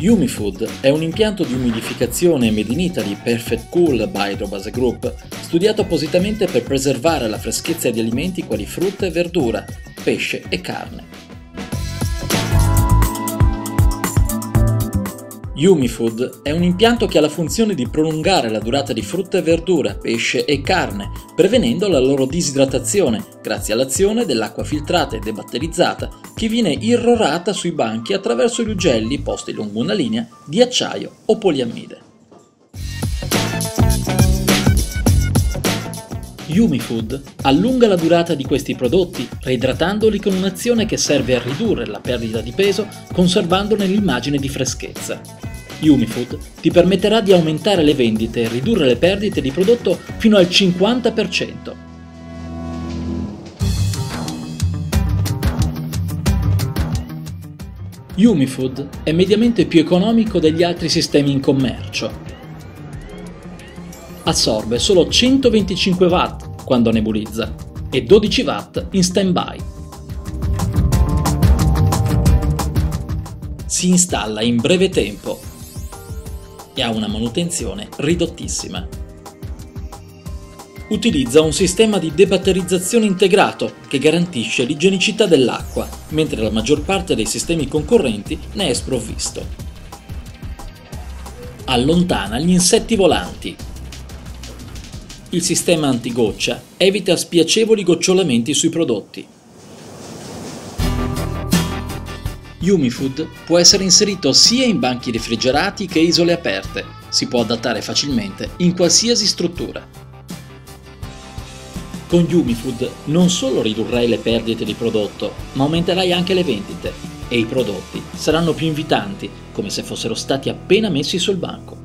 Yumi Food è un impianto di umidificazione made in Italy Perfect Cool by Robase Group, studiato appositamente per preservare la freschezza di alimenti quali frutta e verdura, pesce e carne. Yumi Food è un impianto che ha la funzione di prolungare la durata di frutta e verdura, pesce e carne, prevenendo la loro disidratazione grazie all'azione dell'acqua filtrata e debatterizzata che viene irrorata sui banchi attraverso gli ugelli posti lungo una linea di acciaio o poliammide. Yumi Food allunga la durata di questi prodotti, reidratandoli con un'azione che serve a ridurre la perdita di peso conservandone l'immagine di freschezza. Umifood ti permetterà di aumentare le vendite e ridurre le perdite di prodotto fino al 50%. Umifood è mediamente più economico degli altri sistemi in commercio. Assorbe solo 125 watt quando nebulizza e 12 watt in stand-by. Si installa in breve tempo e ha una manutenzione ridottissima. Utilizza un sistema di debatterizzazione integrato che garantisce l'igienicità dell'acqua, mentre la maggior parte dei sistemi concorrenti ne è sprovvisto. Allontana gli insetti volanti. Il sistema antigoccia evita spiacevoli gocciolamenti sui prodotti Umifood può essere inserito sia in banchi refrigerati che isole aperte, si può adattare facilmente in qualsiasi struttura. Con Umifood non solo ridurrai le perdite di prodotto, ma aumenterai anche le vendite e i prodotti saranno più invitanti, come se fossero stati appena messi sul banco.